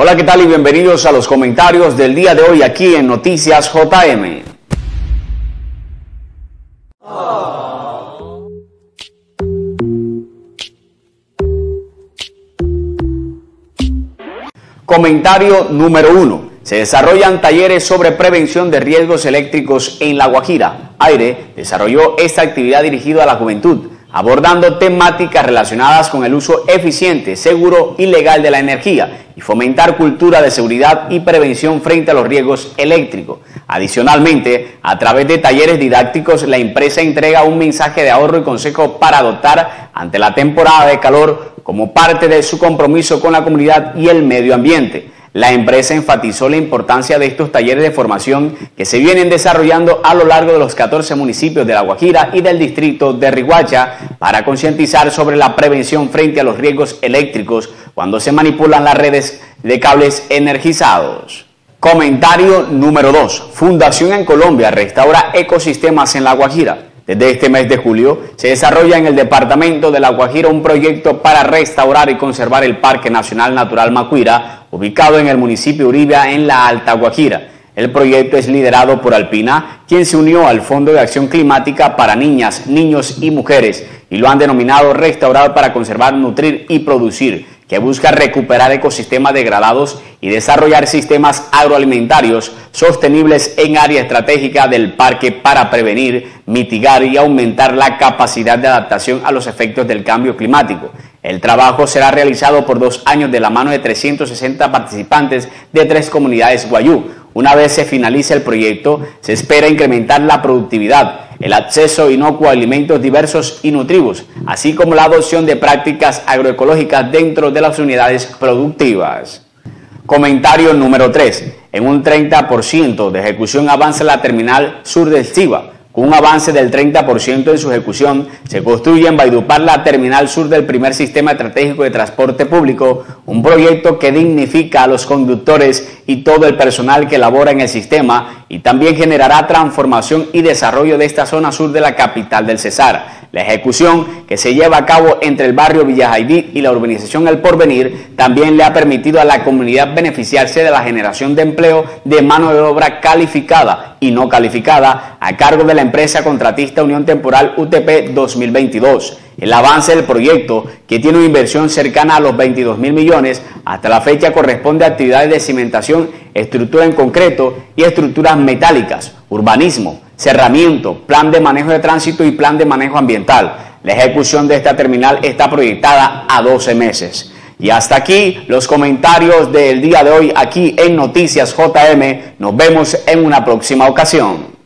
Hola, ¿qué tal? Y bienvenidos a los comentarios del día de hoy aquí en Noticias JM. Comentario número uno. Se desarrollan talleres sobre prevención de riesgos eléctricos en La Guajira. Aire desarrolló esta actividad dirigida a la juventud abordando temáticas relacionadas con el uso eficiente, seguro y legal de la energía y fomentar cultura de seguridad y prevención frente a los riesgos eléctricos. Adicionalmente, a través de talleres didácticos, la empresa entrega un mensaje de ahorro y consejo para adoptar ante la temporada de calor como parte de su compromiso con la comunidad y el medio ambiente. La empresa enfatizó la importancia de estos talleres de formación que se vienen desarrollando a lo largo de los 14 municipios de La Guajira y del distrito de Riguacha para concientizar sobre la prevención frente a los riesgos eléctricos cuando se manipulan las redes de cables energizados. Comentario número 2. Fundación en Colombia restaura ecosistemas en La Guajira. Desde este mes de julio se desarrolla en el departamento de La Guajira un proyecto para restaurar y conservar el Parque Nacional Natural Macuira, ubicado en el municipio Uribe en la Alta Guajira. El proyecto es liderado por Alpina, quien se unió al Fondo de Acción Climática para Niñas, Niños y Mujeres y lo han denominado Restaurar para Conservar, Nutrir y Producir que busca recuperar ecosistemas degradados y desarrollar sistemas agroalimentarios sostenibles en área estratégica del parque para prevenir, mitigar y aumentar la capacidad de adaptación a los efectos del cambio climático. El trabajo será realizado por dos años de la mano de 360 participantes de tres comunidades guayú. Una vez se finalice el proyecto, se espera incrementar la productividad, el acceso inocuo a alimentos diversos y nutritivos, así como la adopción de prácticas agroecológicas dentro de las unidades productivas. Comentario número 3. En un 30% de ejecución avanza la terminal sur de Estiva un avance del 30% en su ejecución, se construye en Baidupar la terminal sur del primer sistema estratégico de transporte público, un proyecto que dignifica a los conductores y todo el personal que labora en el sistema y también generará transformación y desarrollo de esta zona sur de la capital del Cesar. La ejecución que se lleva a cabo entre el barrio Villajaidí y la urbanización El Porvenir también le ha permitido a la comunidad beneficiarse de la generación de empleo de mano de obra calificada y no calificada a cargo de la empresa contratista Unión Temporal UTP 2022. El avance del proyecto, que tiene una inversión cercana a los 22 mil millones, hasta la fecha corresponde a actividades de cimentación, estructura en concreto y estructuras metálicas, urbanismo, cerramiento, plan de manejo de tránsito y plan de manejo ambiental. La ejecución de esta terminal está proyectada a 12 meses. Y hasta aquí los comentarios del día de hoy aquí en Noticias JM. Nos vemos en una próxima ocasión.